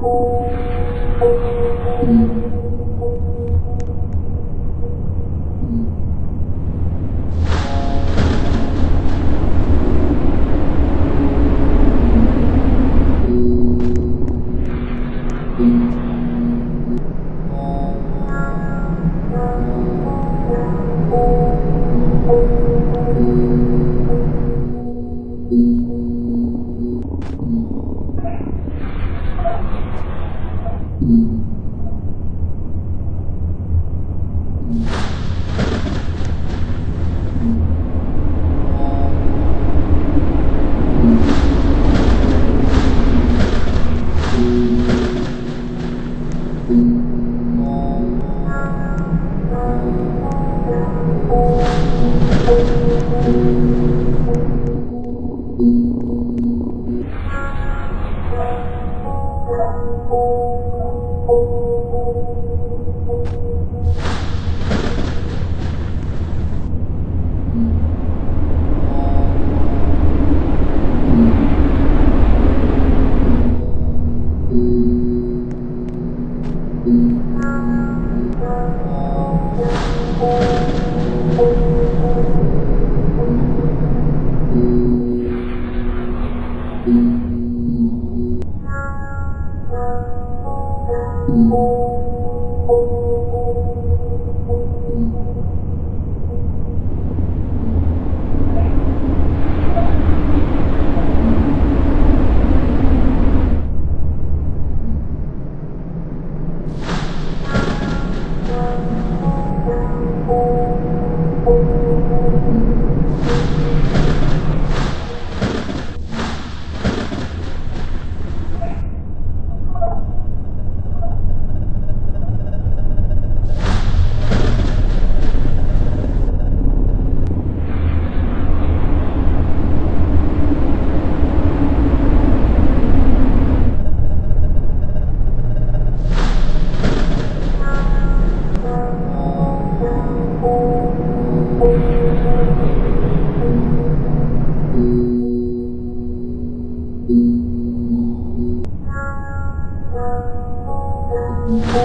Thank you.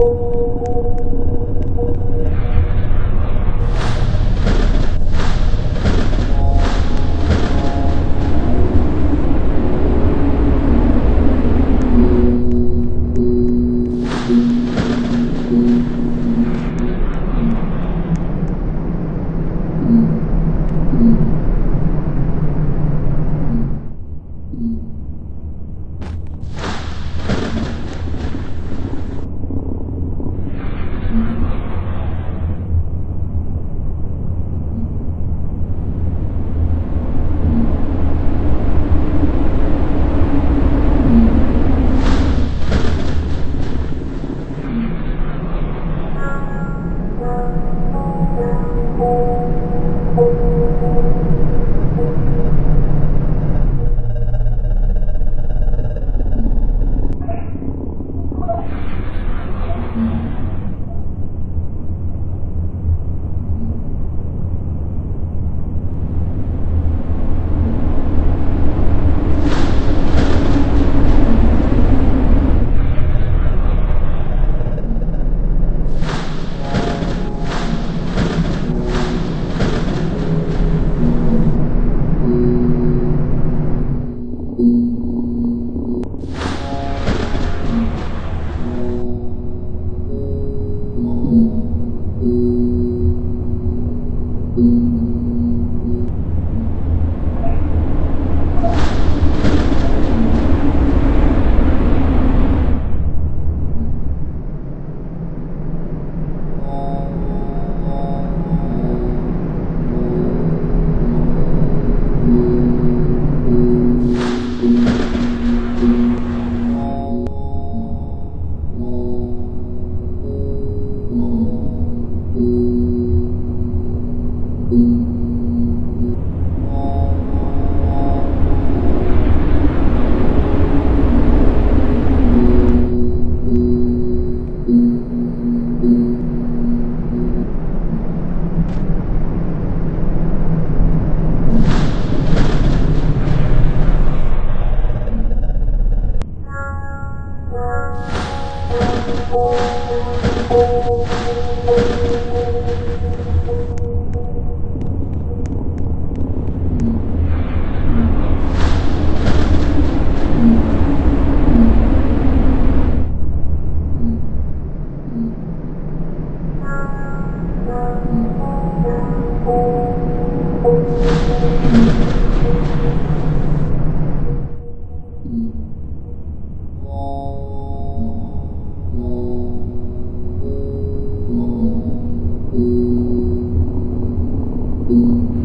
Thank you. 嗯。